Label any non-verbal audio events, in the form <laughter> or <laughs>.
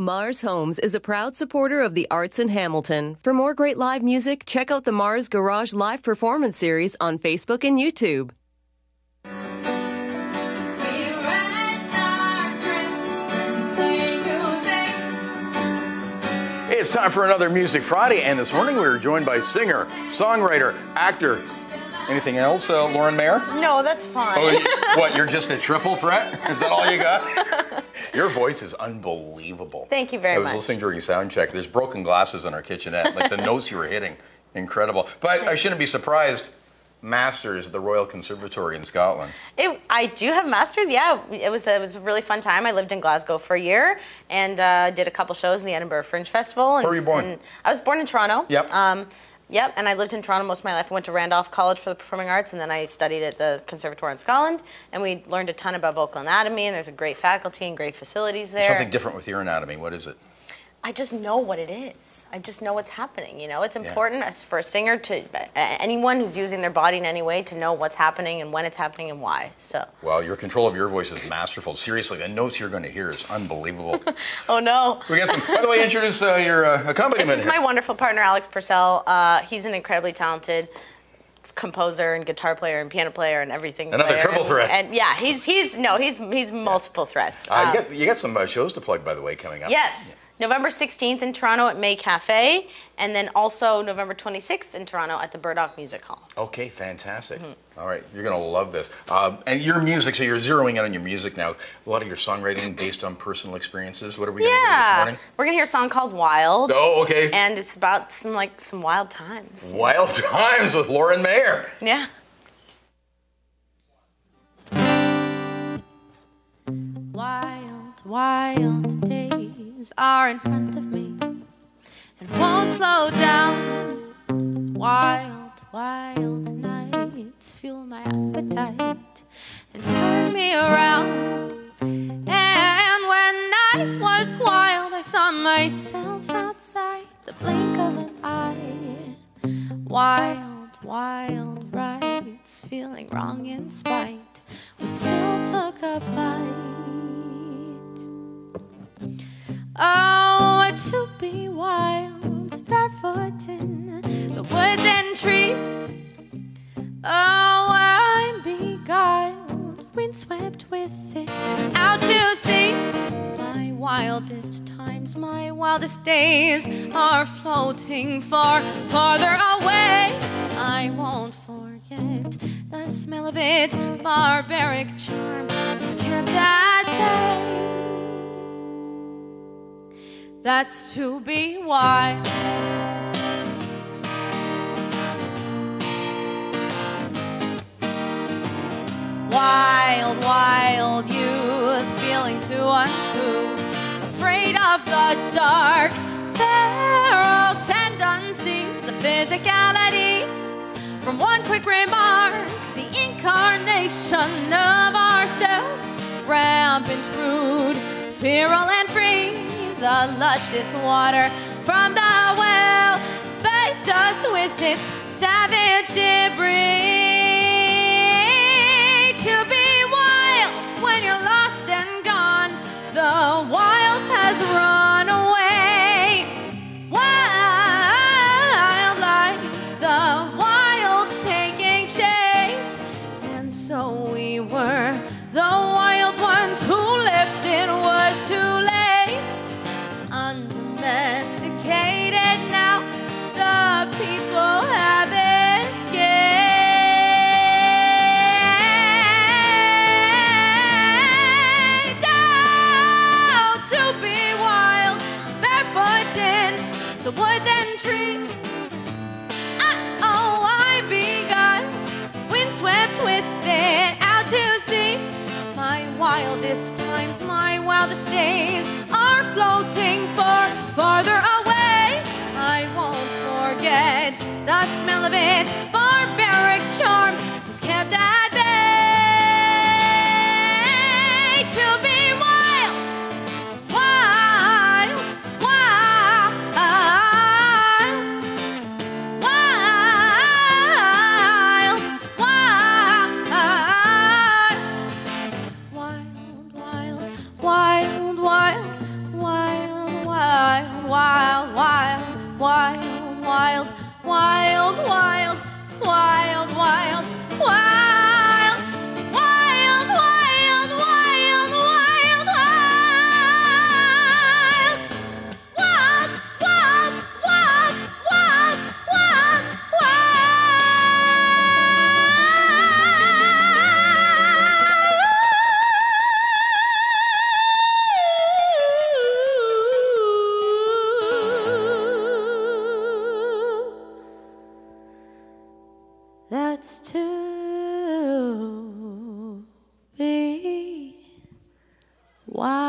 Mars Homes is a proud supporter of the arts in Hamilton. For more great live music, check out the Mars Garage Live Performance Series on Facebook and YouTube. It's time for another Music Friday, and this morning we are joined by singer, songwriter, actor. Anything else, uh, Lauren Mayer? No, that's fine. Oh, <laughs> what, you're just a triple threat? Is that all you got? Your voice is unbelievable. Thank you very much. I was much. listening during sound check. There's broken glasses in our kitchenette. Like the notes you were hitting, incredible. But I shouldn't be surprised. Masters at the Royal Conservatory in Scotland. It, I do have masters. Yeah, it was it was a really fun time. I lived in Glasgow for a year and uh, did a couple shows in the Edinburgh Fringe Festival. And, Where were you born? and I was born in Toronto. Yep. Um, yep. And I lived in Toronto most of my life. I went to Randolph College for the Performing Arts, and then I studied at the Conservatoire in Scotland. And we learned a ton about vocal anatomy. And there's a great faculty and great facilities there. Something different with your anatomy. What is it? I just know what it is. I just know what's happening. You know, it's important as for a singer to anyone who's using their body in any way to know what's happening and when it's happening and why. So. Well, your control of your voice is masterful. Seriously, the notes you're going to hear is unbelievable. <laughs> Oh no. we got some. By the way, introduce uh, your uh, accompaniment. This is here. my wonderful partner, Alex Purcell. Uh, he's an incredibly talented composer and guitar player and piano player and everything. Another player. triple And- threat. And yeah, he's he's no, he's he's multiple threats. Uh, Um, you, got, you got some uh, shows to plug, by the way, coming up. Yes. November 16th in Toronto at May Cafe, and then also November 26th in Toronto at the Burdock Music Hall. Okay, fantastic. Mm-hmm. All right, you're going to love this. Um, and your music, so you're zeroing in on your music now. A lot of your songwriting <clears throat> based on personal experiences. What are we going to hear this Yeah, morning? we're gonna hear a song called "Wild," Oh, okay. and it's about some like some wild times. Wild <laughs> Times with Lauren Mayer. Yeah. Wild, wild days are in front of me and won't slow down. Wild, wild nights fuel my appetite and turn me around. And when I was wild, I saw myself outside the blink of an eye. Wild, wild rights, feeling wrong in spite. We still took a barefoot the woods and trees. Oh, I'm beguiled, windswept with it, out to sea. My wildest times, my wildest days are floating far, farther away. I won't forget the smell of it, barbaric charm is kept at bay. That's to be wild. Wild, wild youth, feeling too uncouth, afraid of the dark. Feral tendencies, the physicality from one quick remark, the incarnation of ourselves, rampant, rude, feral and free, the luscious water from the well, baked us with its savage debris. the woods and trees. Oh, I begun, windswept with it out to sea. My wildest times, my wildest days are floating far, farther away. I won't forget the smell of it. Barbaric charm is kept at ว่า